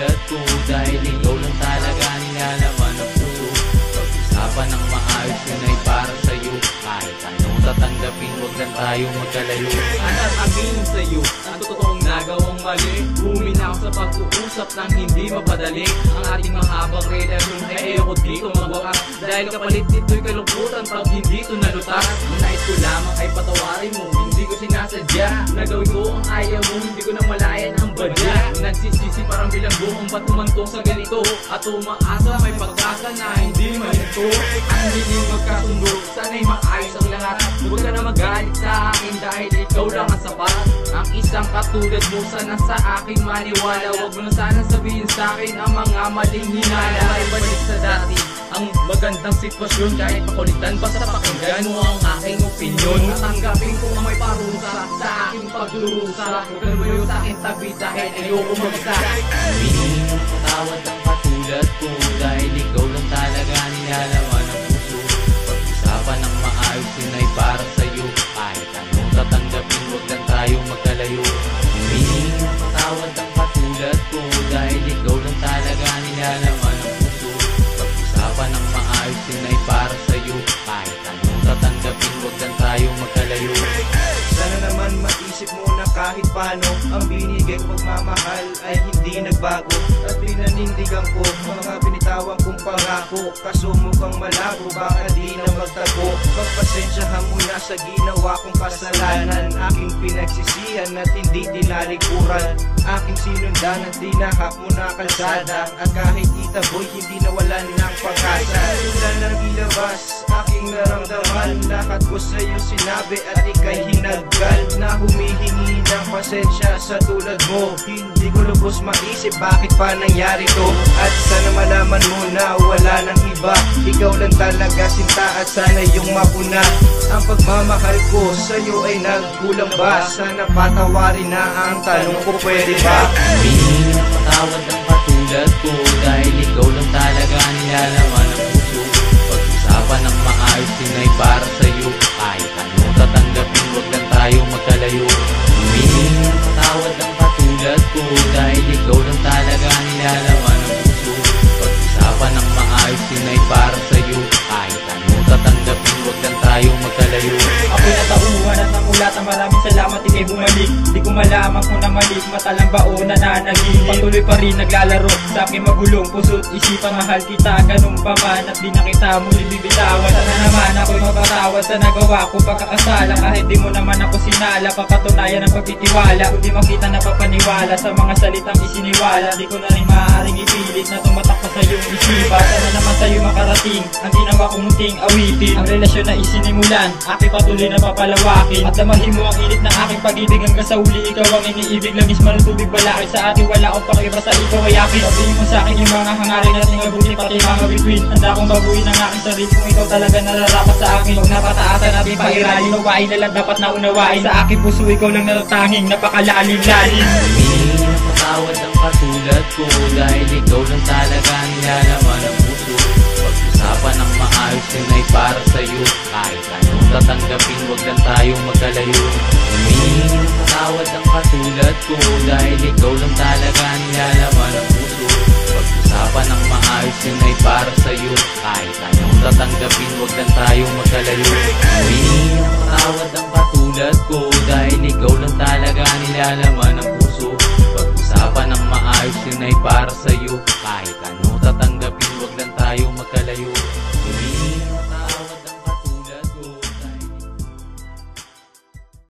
Dahil ikaw lang talaga nilalaman ng puso. Pag-usapan ng maayos yun ay para sa'yo. Kahit anong tatanggapin, huwag lang tayo magkalayo. At aminin sa'yo ang totoong nagawang mali. Humina ako sa pag-uusap ng hindi mapadali. Ang ating mahabang relasyon ay ayoko dito magwakas Dahil kapalit nito'y kalungkutan pag hindi ito nalutas Ang nais ko lamang ay patawarin mo Hindi ko sinasadya. Nagawin ko ang ayaw mo Hindi ko na ang badya Nagsisisi parang bilang buong ba't umantong sa ganito. At umaasa may pag-asa na hindi man ito. Ang hindi magkasundo Sana'y maayos ang lahat. Huwag ka na magalit sa akin dahil ikaw lang ang sapat. Ang isang katulad mo sana sa akin maniwala. Huwag mo na sana sabihin sa akin ang mga maling hinala. Ay balik sa dati ang magandang sitwasyon. Kahit pakulitan basta pakinggan mo ang opinyon Tanggapin ko may parusa sa aking pagdurusa Huwag ka lumayo sa akin tabi dahil ayoko magsa. Aminin kahit paano Ang binigay pagmamahal ay hindi nagbago. At pinanindigan ko mga binitawan kong pangako. Kaso mukhang malabo baka di na magtago. Pagpasensyahan mo na sa ginawa kong kasalanan. Aking pinagsisihan at hindi tinalikuran. Aking sinundan at dinahak mo na kalsada. At kahit itaboy hindi nawalan ng pag-asa. Wala nang ilabas aking naramdaman. Lahat ko sa'yo sinabi at ikay hinaggal. Na ng pasensya sa tulad mo. Hindi ko lubos maisip bakit pa nangyari to. At sana malaman mo na wala nang iba. Ikaw lang talaga sinta at sana yung mapuna. Ang pagmamahal ko sa'yo ay nagkulang ba? Sana patawarin na ang tanong ko pwede ba. Aminin maayos yun ay para sa'yo. Kahit anong tatanggapin, huwag lang tayo magkalayo Ako'y natauhan at namulat ang maraming salamat ikay bumalik. Di ko malaman kung na mali matalang ba o nananaginip Patuloy pa rin naglalaro sa aking magulong puso't isipan. Mahal kita Ganun pa man at di na kita muli bibitawan. Sana naman ako'y mapatawad sa nagawa ko pagkakasala. Kahit di mo naman ako sinala papatunayan ang pagtitiwala. Kung di makita na papaniwala sa mga salitang isiniwala. Di ko na rin maaaring ipilit na tumatak pa sa iyong isipan Sana naman sa'yo makarating ang ginawa kong munting awitin. Ang relasyon na isinimulan, aking patuloy na papalawakin. At damahin mo ang init ng aking pag-ibig hanggang sa huli. Ikaw ang iniibig, langis man ang tubig balakid Sa atin. Wala akong pakiba sa ikaw ay akin Sabihin mo sa akin yung mga hangarin nating abuti Pati mga bituin, handa akong baguhin ang aking sarili Kung ikaw talaga nararapat sa akin. Huwag napataasan natin pairalin Unawain na lang dapat na unawain Sa aking puso ikaw lang natatanging. Napakalalim-lalim. Ng patawad ang katulad ko Dahil ikaw lang talaga nilalaman ang puso. Pag-usapan ng maayos yun ay para tatanggapin, huwag lang tayo magkalayo. Humingi ng patawad ang katulad ko Dahil ikaw lang talaga nilalaman ang puso. Pag-usapan ng maayos yun ay para sa'yo. Kahit anong tatanggapin, huwag lang tayo magkalayo. Humingi ng patawad ang katulad ko Dahil ikaw lang talaga nilalaman ang puso. Pag-usapan ng maayos yun ay para sa'yo. Kahit